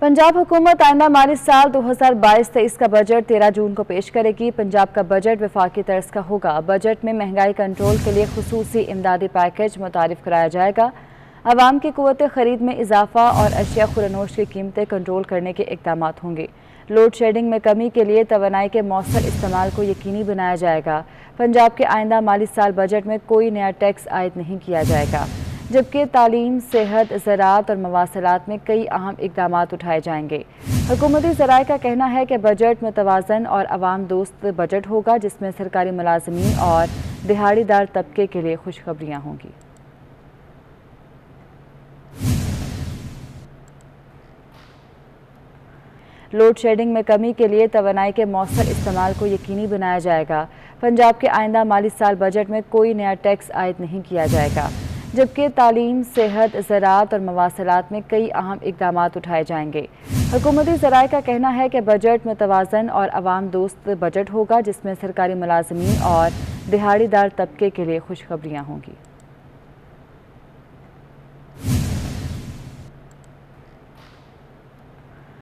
पंजाब हुकूमत आइंदा माली साल 2022-23 का बजट 13 जून को पेश करेगी। पंजाब का बजट विफाकी तर्ज का होगा। बजट में महँगाई कंट्रोल के लिए खसूसी इमदादी पैकेज मुतारफ कराया जाएगा। आवाम की कुत खरीद में इजाफा और अशिया खुरनोश की कीमतें कंट्रोल करने के इकदाम होंगे। लोड शेडिंग में कमी के लिए तोानाई के मौसर इस्तेमाल को यकीनी बनाया जाएगा। पंजाब के आइंदा माली साल बजट में कोई नया टैक्स आयद नहीं किया जाएगा। जबकि तालीम, सेहत, ज़रात और मवासलात में कई अहम इकदाम उठाए जाएँगे। हुकूमती जराए का कहना है कि बजट मुतवाजन और आवाम दोस्त बजट होगा, जिसमें सरकारी मुलाजमी और दिहाड़ीदार तबके के लिए खुशखबरियाँ होंगी। लोड शेडिंग में कमी के लिए तोानाई के मौसर इस्तेमाल को यकीनी बनाया जाएगा। पंजाब के आइंदा माली साल बजट में कोई नया टैक्स आयद नहीं किया जाएगा। जबकि तालीम, सेहत, ज़रात और मवासलात में कई अहम इकदाम उठाए जाएँगे। हुकूमती जराए का कहना है कि बजट मुतवाजन और आवाम दोस्त बजट होगा, जिसमें सरकारी मुलाजमीन और दिहाड़ीदार तबके के लिए खुशखबरियाँ होंगी।